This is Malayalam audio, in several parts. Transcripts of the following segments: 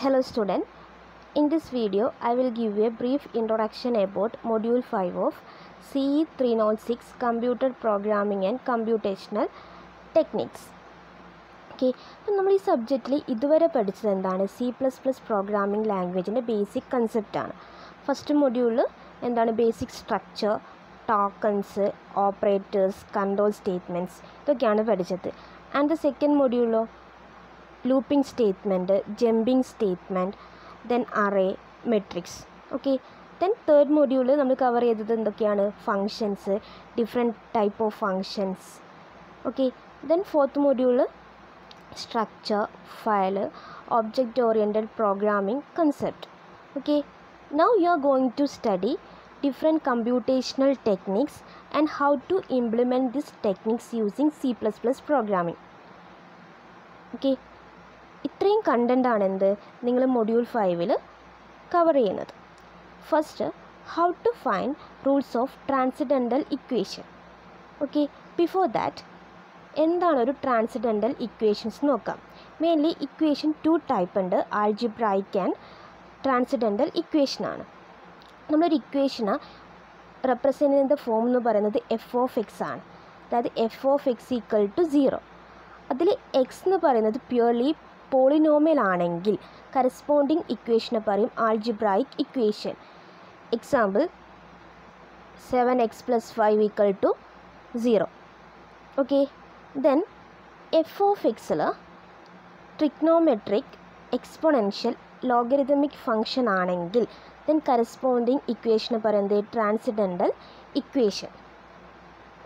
Hello student, in this video I will give a brief introduction about module 5 of CE 306 Computer Programming and Computational Techniques. Okay അപ്പം നമ്മൾ ഈ സബ്ജക്റ്റിൽ ഇതുവരെ പഠിച്ചത് എന്താണ്? സി പ്ലസ് പ്ലസ് പ്രോഗ്രാമിംഗ് ലാംഗ്വേജിന്റെ ബേസിക് കൺസെപ്റ്റാണ് ഫസ്റ്റ് മൊഡ്യൂളിൽ എന്താണ്? Basic structure tokens operators control statements ഇതൊക്കെയാണ് പഠിച്ചത്. And the second മൊഡ്യൂളോ looping statement jumping statement then array matrix okay then third module നമ്മൾ കവർ ചെയ്തത് എന്തൊക്കെയാണ് functions different type of functions okay then fourth module structure, file, object oriented programming concept. Okay, now you are going to study different computational techniques and how to implement these techniques using C programming. Okay ഇത്രയും കണ്ടന്റാണ് എന്ത്? നിങ്ങൾ മൊഡ്യൂൾ ഫൈവിൽ കവർ ചെയ്യുന്നത്. First how to find roots of transcendental equation okay before that എന്താണ് ഒരു ട്രാൻസിഡന്റൽ ഇക്വേഷൻസ് നോക്കാം. മെയിൻലി ഇക്വേഷൻ ടു ടൈപ്പ് ഉണ്ട്. ആൾജിബ്രൈക്ക് ആൻഡ് ട്രാൻസിഡന്റൽ ഇക്വേഷനാണ് നമ്മളൊരു ഇക്വേഷന് റെപ്രസെന്റ് ചെയ്യുന്ന ഫോം എന്ന് പറയുന്നത് എഫ് ഓഫ് എക്സ് ആണ്. അതായത് f of x equal to zero അതിൽ എക്സ് എന്ന് പറയുന്നത് പ്യുവർലി പോളിനോമിയൽ ആണെങ്കിൽ കറസ്പോണ്ടിങ് ഇക്വേഷനെ പറയും algebraic equation example seven x plus five equal to zero okay then f of എക്സിൽ ട്രിക്നോമെട്രിക് എക്സ്പൊണൻഷ്യൽ ലോഗരിതമിക് ഫങ്ഷൻ ആണെങ്കിൽ ദെൻ കറസ്പോണ്ടിങ് ഇക്വേഷനെ പറയുന്നത് ട്രാൻസിഡന്റൽ ഇക്വേഷൻ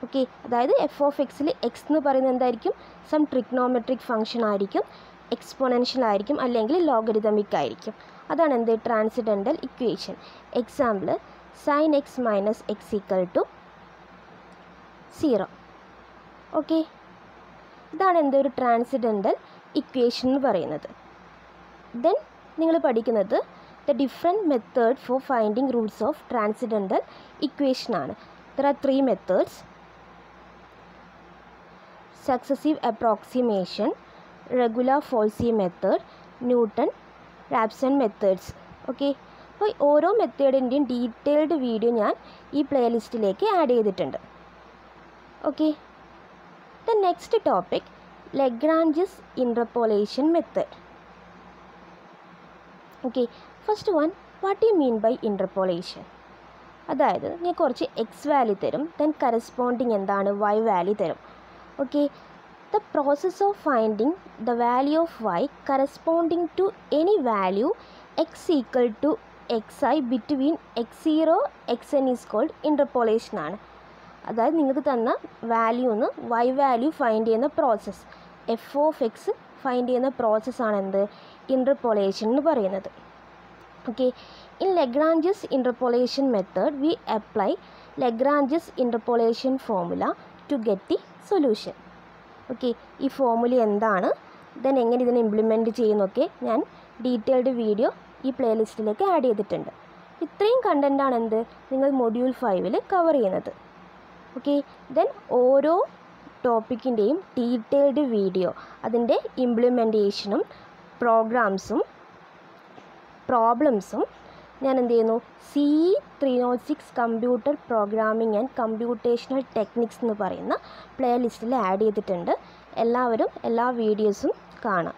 ഓക്കെ അതായത് എഫ് ഓഫ് എക്സിൽ എക്സ് എന്ന് പറയുന്നത് എന്തായിരിക്കും? സം ട്രിക്നോമെട്രിക് ഫങ്ഷൻ ആയിരിക്കും. എക്സ്പൊണൻഷ്യൽ ആയിരിക്കും അല്ലെങ്കിൽ ലോഗരിതമിക് ആയിരിക്കും. അതാണ് എന്ത്? Transcendental equation example sine x minus x equal to zero okay ഇതാണ് എന്ത്? ഒരു ട്രാൻസിഡന്റൽ ഇക്വേഷൻ എന്ന് പറയുന്നത്. ദെൻ നിങ്ങൾ പഠിക്കുന്നത് the different method for finding roots of transcendental equation ആണ്. There are three methods successive approximation regula falsi method Newton Raphson methods okay അപ്പോൾ ഓരോ മെത്തേഡിന്റെയും ഡീറ്റെയിൽഡ് വീഡിയോ ഞാൻ ഈ പ്ലേലിസ്റ്റിലേക്ക് ആഡ് ചെയ്തിട്ടുണ്ട്. Okay the next topic Lagrange's interpolation method okay first one what you mean by interpolation? അതായത് ഞാൻ കുറച്ച് എക്സ് വാല്യൂ തരും ദെൻ കറസ്പോണ്ടിങ് എന്താണ് വൈ വാല്യൂ തരും. Okay finding the value of y corresponding to any value x equal to x i between x zero x n is called interpolation ആണ്. അതായത് നിങ്ങൾക്ക് തന്ന വാല്യൂ ഒന്ന് വൈ വാല്യൂ ഫൈൻഡ് ചെയ്യുന്ന process f of x find ചെയ്യുന്ന പ്രോസസ്സാണ് എന്ത്? ഇന്റർപോളേഷൻ എന്ന് പറയുന്നത്. Okay in Lagrange's interpolation method we apply Lagrange's interpolation formula to get the solution okay ഈ ഫോമുല എന്താണ്? ദെൻ എങ്ങനെ ഇതിനെ ഇംപ്ലിമെന്റ് ചെയ്യുന്നൊക്കെ ഞാൻ ഡീറ്റെയിൽഡ് വീഡിയോ ഈ പ്ലേലിസ്റ്റിലേക്ക് ആഡ് ചെയ്തിട്ടുണ്ട്. ഇത്രയും കണ്ടന്റാണ് എന്ത്? നിങ്ങൾ മൊഡ്യൂൾ ഫൈവിൽ കവർ ചെയ്യുന്നത്. ഓക്കെ ദെൻ ഓരോ ടോപ്പിക്കിന്റെയും ഡീറ്റെയിൽഡ് വീഡിയോ അതിന്റെ ഇംപ്ലിമെന്റേഷനും പ്രോഗ്രാംസും പ്രോബ്ലംസും ഞാൻ എന്ത് ചെയ്യുന്നു C three nought six computer programming and computational techniques എന്ന് പറയുന്ന പ്ലേലിസ്റ്റിൽ ആഡ് ചെയ്തിട്ടുണ്ട്. എല്ലാവരും എല്ലാ വീഡിയോസും കാണാം.